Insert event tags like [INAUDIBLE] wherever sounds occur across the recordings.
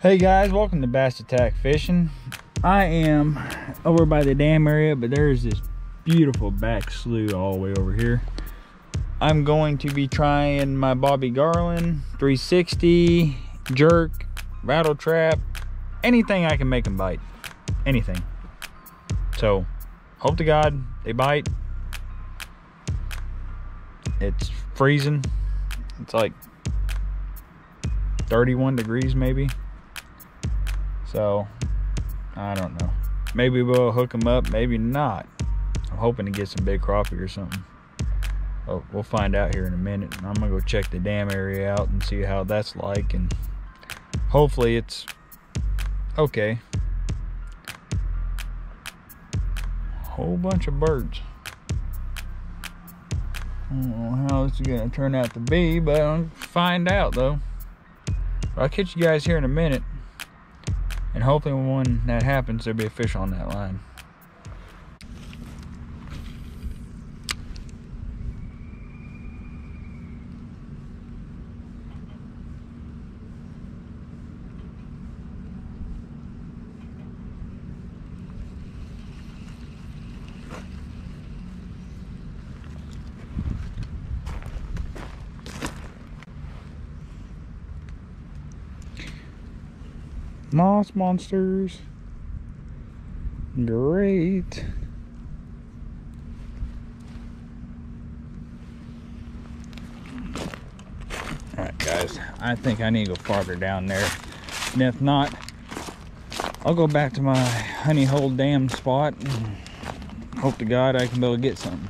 Hey guys, welcome to Bass Attack Fishing. I am over by the dam area, but there's this beautiful back slough all the way over here. I'm going to be trying my Bobby Garland 360, jerk, rattle trap, anything I can make them bite. Anything. So, hope to God they bite. It's freezing. It's like 31 degrees maybe. So, I don't know. Maybe we'll hook them up, maybe not. I'm hoping to get some big crappie or something. Oh, we'll find out here in a minute. I'm gonna go check the dam area out and see how that's like, and hopefully it's okay. Whole bunch of birds. I don't know how this is gonna turn out to be, but I'll find out though. I'll catch you guys here in a minute. And hopefully when that happens, there'll be a fish on that line. Moss monsters. Great. Alright guys, I think I need to go farther down there. And if not, I'll go back to my honey hole dam spot and hope to God I can be able to get something.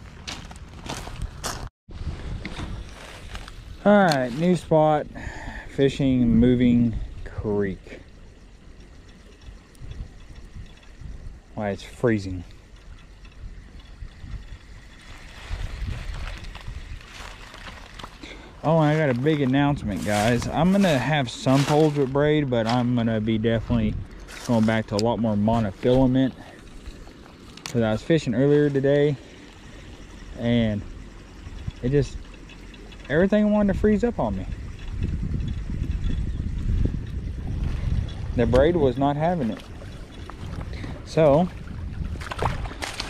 Alright, new spot, fishing moving creek. Why it's freezing. Oh, I got a big announcement, guys. I'm going to have some poles with braid, but I'm going to be definitely going back to a lot more monofilament. Because I was fishing earlier today, and it just, everything wanted to freeze up on me. The braid was not having it. So,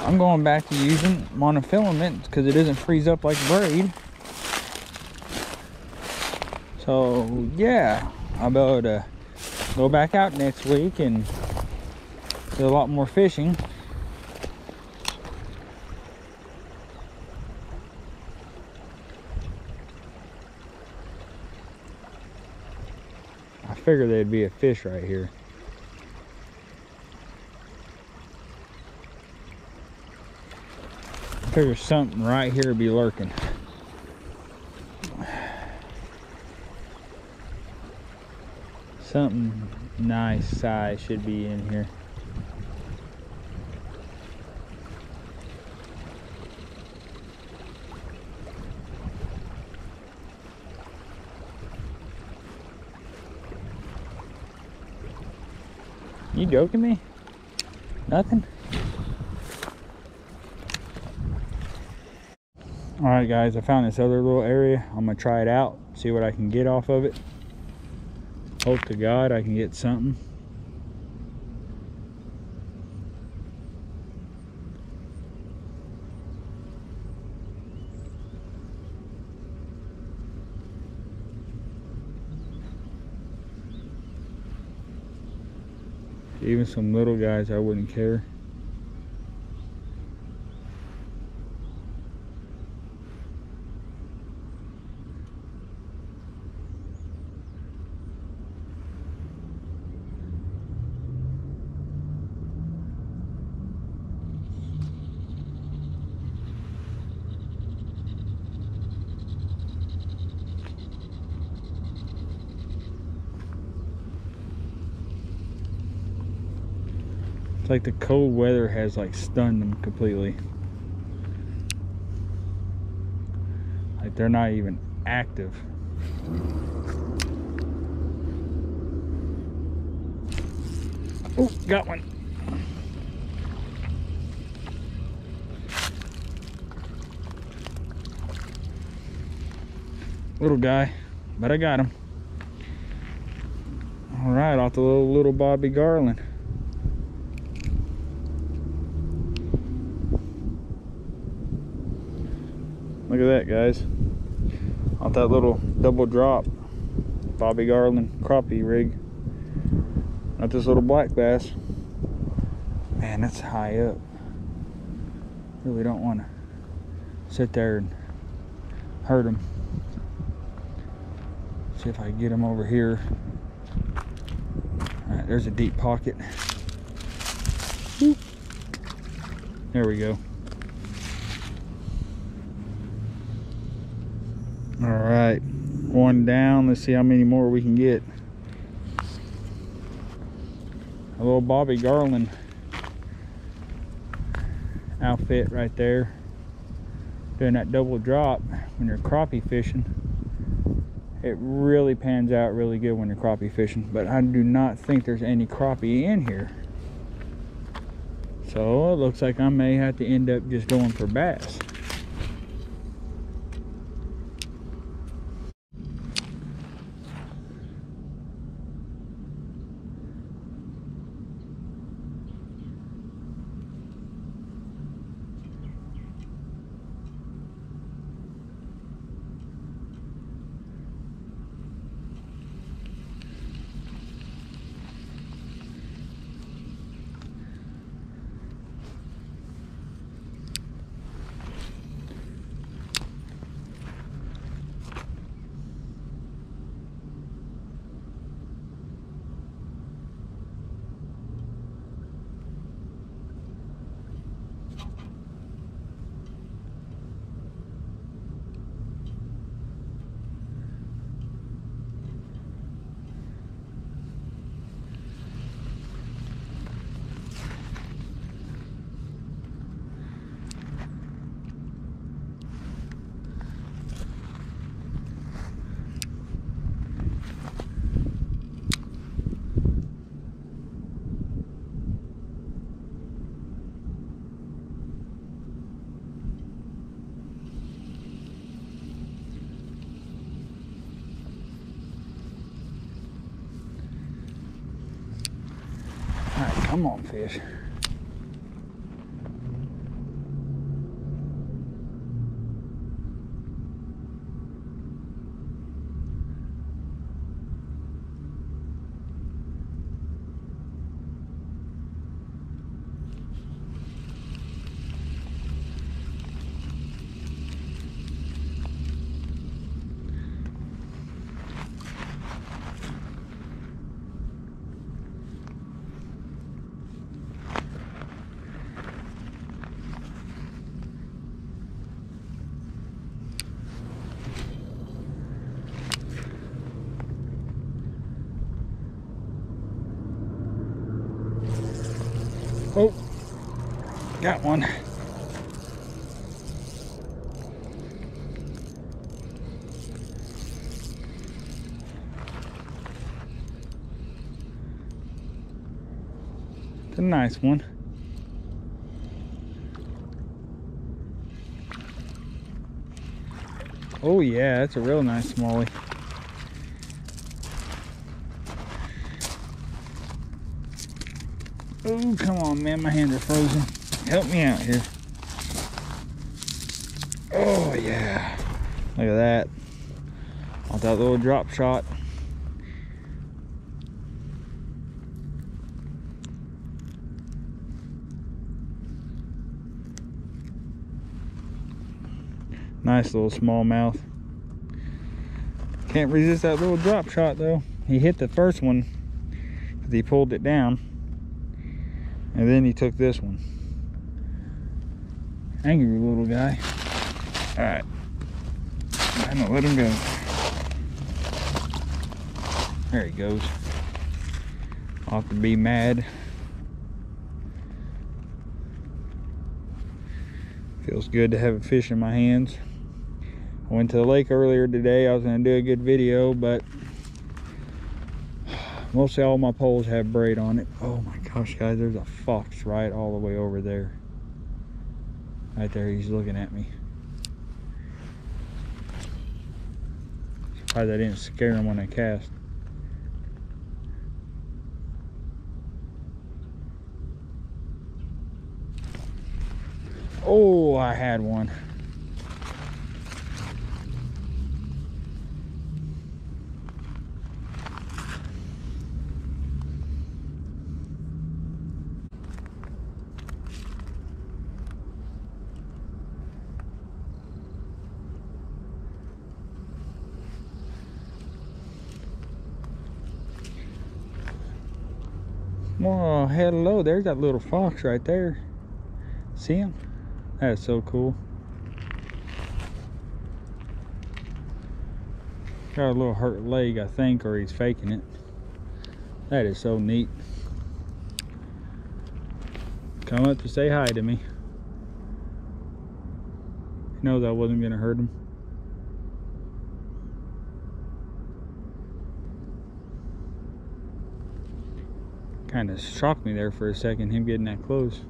I'm going back to using monofilament because it doesn't freeze up like braid. So, yeah, be able to go back out next week and do a lot more fishing. I figured there'd be a fish right here. Figure something right here be lurking. Something nice size should be in here. You joking me? Nothing? Right guys i found this other little area. I'm gonna try it out see what i can get off of it. Hope to god i can get something. Even some little guys i wouldn't care It's like the cold weather has like stunned them completely. Like they're not even active. Oh, got one. Little guy, but I got him. All right, off the little, little Bobby Garland. Look at that, guys. Off that little double drop Bobby Garland crappie rig. Not this little black bass. Man, that's high up. Really don't want to sit there and hurt him. See if I can get him over here. All right, there's a deep pocket. There we go. All right, one down. Let's see how many more we can get. A little Bobby Garland outfit right there. Doing that double drop when you're crappie fishing. It really pans out really good when you're crappie fishing, but I do not think there's any crappie in here. So it looks like I may have to end up just going for bass. Come on, fish. Oh, got one. It's a nice one. Oh yeah, that's a real nice smallie. Oh, come on, man. My hands are frozen. Help me out here. Oh, yeah. Look at that. On that little drop shot. Nice little smallmouth. Can't resist that little drop shot though. He hit the first one because he pulled it down. And then he took this one. Angry little guy. All right. I'm gonna let him go. There he goes. Ought to be mad. Feels good to have a fish in my hands. I went to the lake earlier today. I was gonna do a good video, but mostly all my poles have braid on it. Oh my gosh, guys, there's a fox right all the way over there. Right there, he's looking at me. Probably I didn't scare him when I cast. Oh, I had one. Well, hello, there's that little fox right there. See him? That's so cool. Got a little hurt leg, I think, or he's faking it. That is so neat. Come up to say hi to me. He knows I wasn't gonna hurt him. Kind of shocked me there for a second, him getting that close.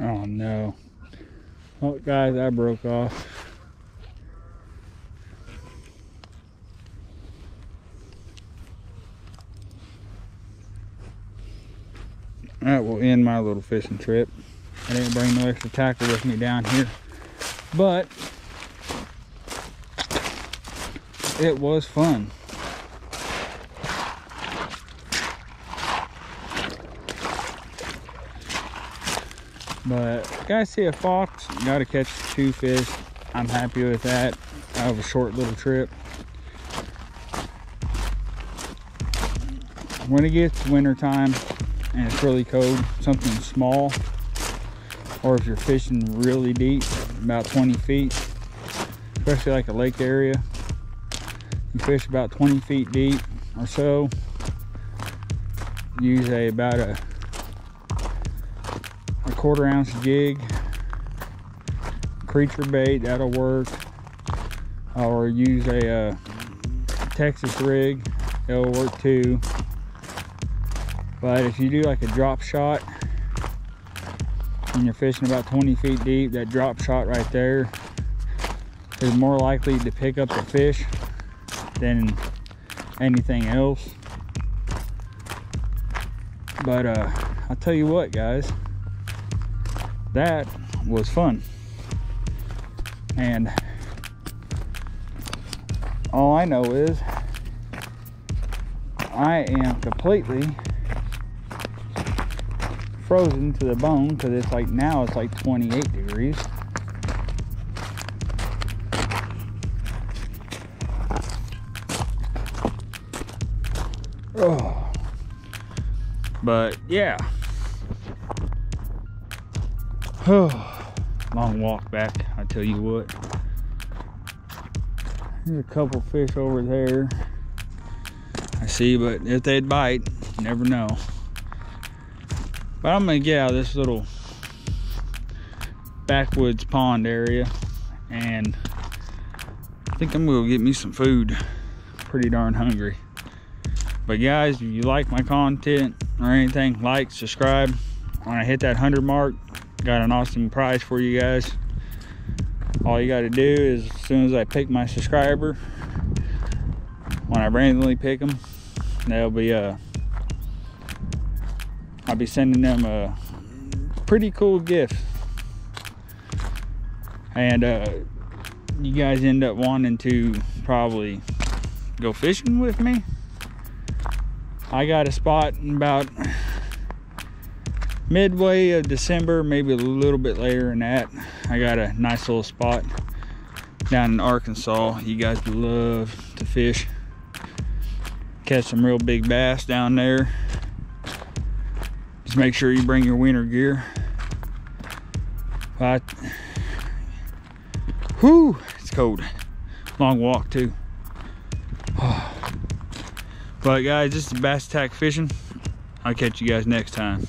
Oh no. Oh guys, I broke off. That will end my little fishing trip. I didn't bring no extra tackle with me down here. But it was fun. But guys see a fox, gotta catch two fish. I'm happy with that. I have a short little trip. When it gets winter time and it's really cold, something small, or if you're fishing really deep, about 20 feet, especially like a lake area, you fish about 20 feet deep or so, use a about a quarter ounce jig. Creature bait that'll work. Or use a uh, Texas rig it'll work too. But if you do like a drop shot and you're fishing about 20 feet deep that drop shot right there is more likely to pick up the fish than anything else. But uh I'll tell you what guys that was fun. And all I know is I am completely frozen to the bone because it's like now it's like 28 degrees. Oh. But yeah. [SIGHS] Long walk back, I tell you what. There's a couple fish over there. I see, but if they'd bite, never know. But I'm gonna get out of this little backwoods pond area and I think I'm gonna get me some food. Pretty darn hungry. But guys, if you like my content or anything, like, subscribe. When I hit that 100 mark, got an awesome prize for you guys. All you got to do is as soon as I pick my subscriber when I randomly pick them they'll be uh I'll be sending them a pretty cool gift. And uh you guys end up wanting to probably go fishing with me. I got a spot in about midway of December, maybe a little bit later than that. I got a nice little spot down in Arkansas. You guys love to fish. catch some real big bass down there. Just make sure you bring your winter gear. But, whew, it's cold. Long walk too. [SIGHS] But guys, this is Bass Attack Fishing. I'll catch you guys next time.